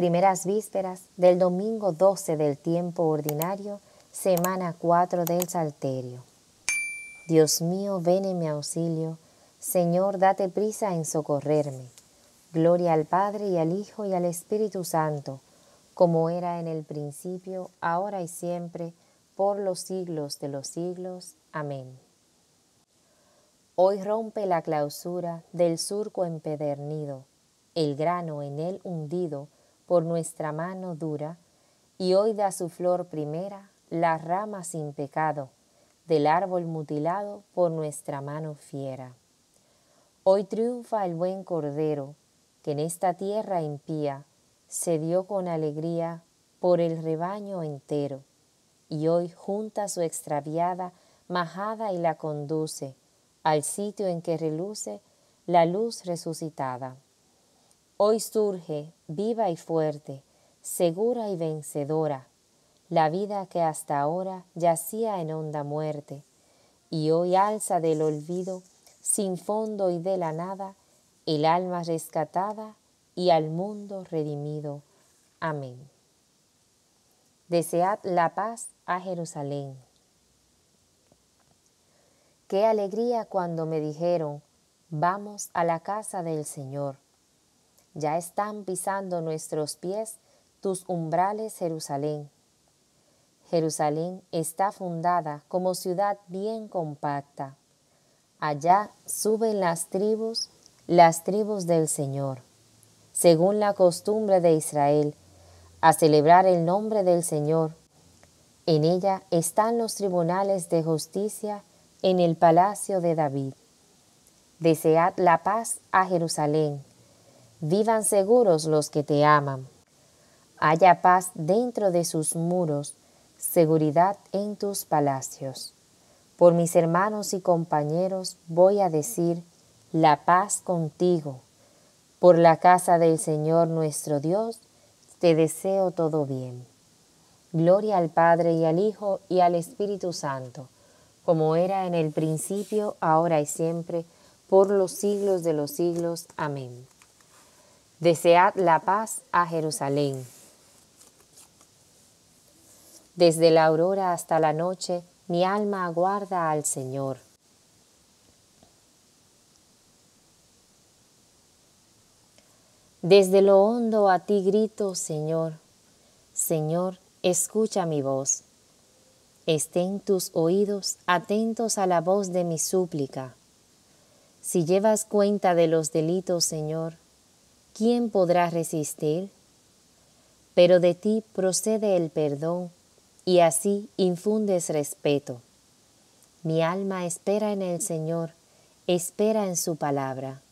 Primeras vísperas del domingo 12 del tiempo ordinario, semana 4 del Salterio. Dios mío, ven en mi auxilio. Señor, date prisa en socorrerme. Gloria al Padre y al Hijo y al Espíritu Santo, como era en el principio, ahora y siempre, por los siglos de los siglos. Amén. Hoy rompe la clausura del surco empedernido, el grano en él hundido, por nuestra mano dura, y hoy da su flor primera la rama sin pecado del árbol mutilado por nuestra mano fiera. Hoy triunfa el buen Cordero, que en esta tierra impía se dio con alegría por el rebaño entero, y hoy junta su extraviada majada y la conduce al sitio en que reluce la luz resucitada. Hoy surge, viva y fuerte, segura y vencedora, la vida que hasta ahora yacía en honda muerte, y hoy alza del olvido, sin fondo y de la nada, el alma rescatada y al mundo redimido. Amén. Desead la paz a Jerusalén. Qué alegría cuando me dijeron, vamos a la casa del Señor ya están pisando nuestros pies tus umbrales, Jerusalén. Jerusalén está fundada como ciudad bien compacta. Allá suben las tribus, las tribus del Señor, según la costumbre de Israel, a celebrar el nombre del Señor. En ella están los tribunales de justicia en el palacio de David. Desead la paz a Jerusalén Vivan seguros los que te aman. Haya paz dentro de sus muros, seguridad en tus palacios. Por mis hermanos y compañeros voy a decir, la paz contigo. Por la casa del Señor nuestro Dios, te deseo todo bien. Gloria al Padre y al Hijo y al Espíritu Santo, como era en el principio, ahora y siempre, por los siglos de los siglos. Amén. Desead la paz a Jerusalén. Desde la aurora hasta la noche, mi alma aguarda al Señor. Desde lo hondo a ti grito, Señor. Señor, escucha mi voz. Estén tus oídos atentos a la voz de mi súplica. Si llevas cuenta de los delitos, Señor, ¿quién podrá resistir? Pero de ti procede el perdón y así infundes respeto. Mi alma espera en el Señor, espera en su palabra.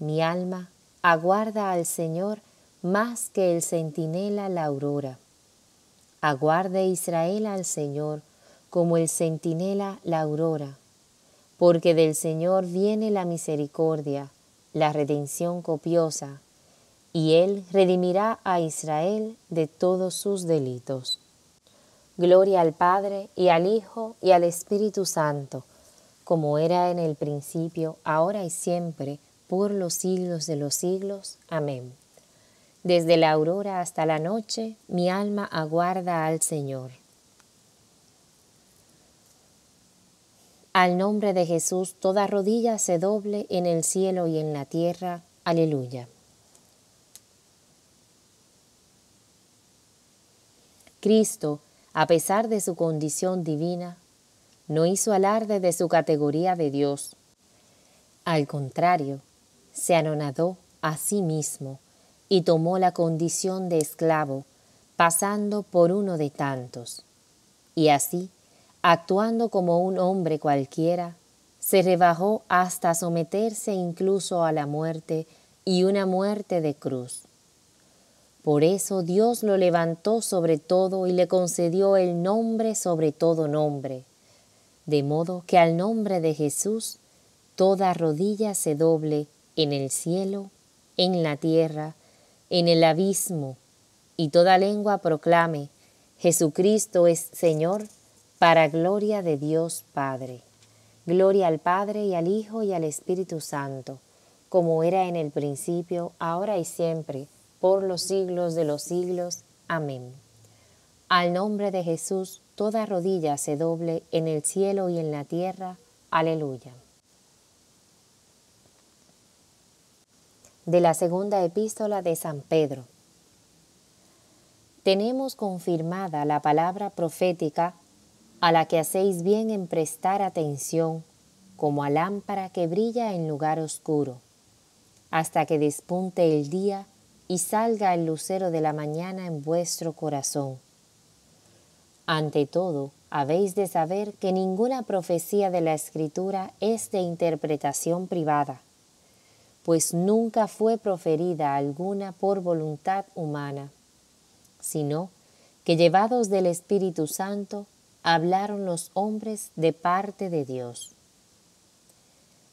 Mi alma aguarda al Señor más que el centinela la aurora. Aguarde Israel al Señor como el centinela la aurora, porque del Señor viene la misericordia la redención copiosa, y Él redimirá a Israel de todos sus delitos. Gloria al Padre y al Hijo y al Espíritu Santo, como era en el principio, ahora y siempre, por los siglos de los siglos. Amén. Desde la aurora hasta la noche, mi alma aguarda al Señor. Al nombre de Jesús toda rodilla se doble en el cielo y en la tierra. Aleluya. Cristo, a pesar de su condición divina, no hizo alarde de su categoría de Dios. Al contrario, se anonadó a sí mismo y tomó la condición de esclavo, pasando por uno de tantos. Y así actuando como un hombre cualquiera, se rebajó hasta someterse incluso a la muerte y una muerte de cruz. Por eso Dios lo levantó sobre todo y le concedió el nombre sobre todo nombre, de modo que al nombre de Jesús toda rodilla se doble en el cielo, en la tierra, en el abismo, y toda lengua proclame, Jesucristo es Señor, para gloria de Dios Padre. Gloria al Padre y al Hijo y al Espíritu Santo, como era en el principio, ahora y siempre, por los siglos de los siglos. Amén. Al nombre de Jesús, toda rodilla se doble en el cielo y en la tierra. Aleluya. De la segunda epístola de San Pedro. Tenemos confirmada la palabra profética a la que hacéis bien en prestar atención, como a lámpara que brilla en lugar oscuro, hasta que despunte el día y salga el lucero de la mañana en vuestro corazón. Ante todo, habéis de saber que ninguna profecía de la Escritura es de interpretación privada, pues nunca fue proferida alguna por voluntad humana, sino que llevados del Espíritu Santo, hablaron los hombres de parte de Dios.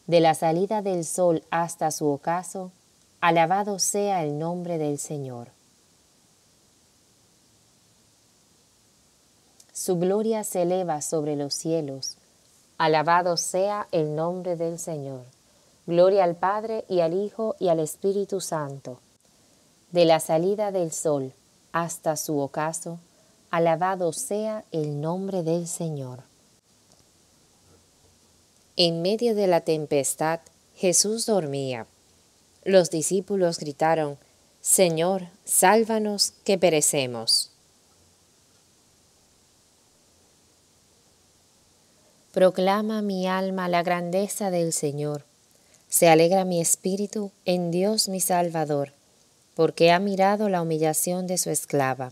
De la salida del sol hasta su ocaso, alabado sea el nombre del Señor. Su gloria se eleva sobre los cielos, alabado sea el nombre del Señor. Gloria al Padre y al Hijo y al Espíritu Santo. De la salida del sol hasta su ocaso, Alabado sea el nombre del Señor. En medio de la tempestad, Jesús dormía. Los discípulos gritaron, Señor, sálvanos que perecemos. Proclama mi alma la grandeza del Señor. Se alegra mi espíritu en Dios mi Salvador, porque ha mirado la humillación de su esclava.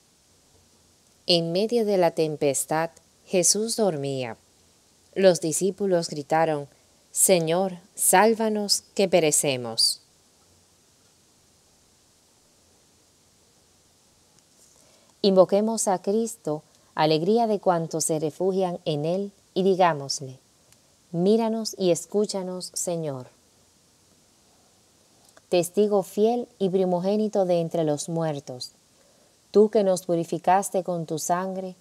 En medio de la tempestad, Jesús dormía. Los discípulos gritaron, Señor, sálvanos que perecemos. Invoquemos a Cristo, alegría de cuantos se refugian en Él, y digámosle, míranos y escúchanos, Señor. Testigo fiel y primogénito de entre los muertos, Tú que nos purificaste con tu sangre,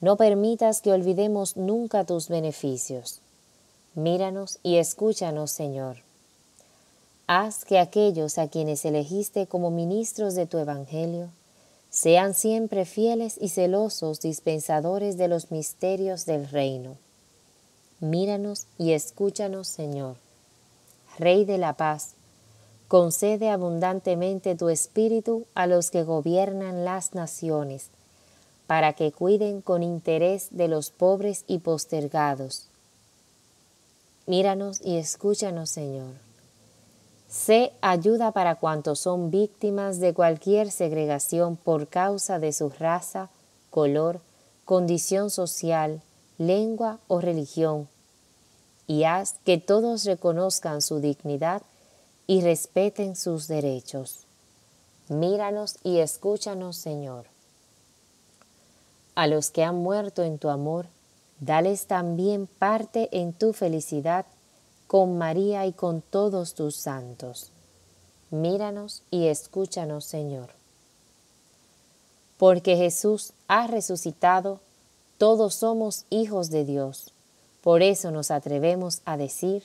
no permitas que olvidemos nunca tus beneficios. Míranos y escúchanos, Señor. Haz que aquellos a quienes elegiste como ministros de tu Evangelio sean siempre fieles y celosos dispensadores de los misterios del reino. Míranos y escúchanos, Señor. Rey de la paz, Concede abundantemente tu espíritu a los que gobiernan las naciones, para que cuiden con interés de los pobres y postergados. Míranos y escúchanos, Señor. Sé ayuda para cuantos son víctimas de cualquier segregación por causa de su raza, color, condición social, lengua o religión, y haz que todos reconozcan su dignidad y respeten sus derechos. Míranos y escúchanos, Señor. A los que han muerto en tu amor, dales también parte en tu felicidad con María y con todos tus santos. Míranos y escúchanos, Señor. Porque Jesús ha resucitado, todos somos hijos de Dios. Por eso nos atrevemos a decir,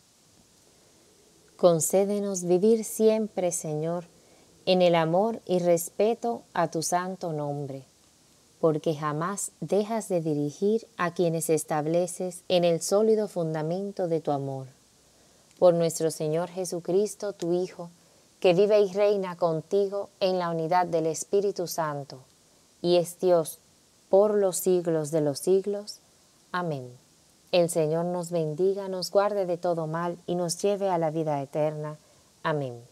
Concédenos vivir siempre, Señor, en el amor y respeto a tu santo nombre, porque jamás dejas de dirigir a quienes estableces en el sólido fundamento de tu amor. Por nuestro Señor Jesucristo, tu Hijo, que vive y reina contigo en la unidad del Espíritu Santo, y es Dios por los siglos de los siglos. Amén. El Señor nos bendiga, nos guarde de todo mal y nos lleve a la vida eterna. Amén.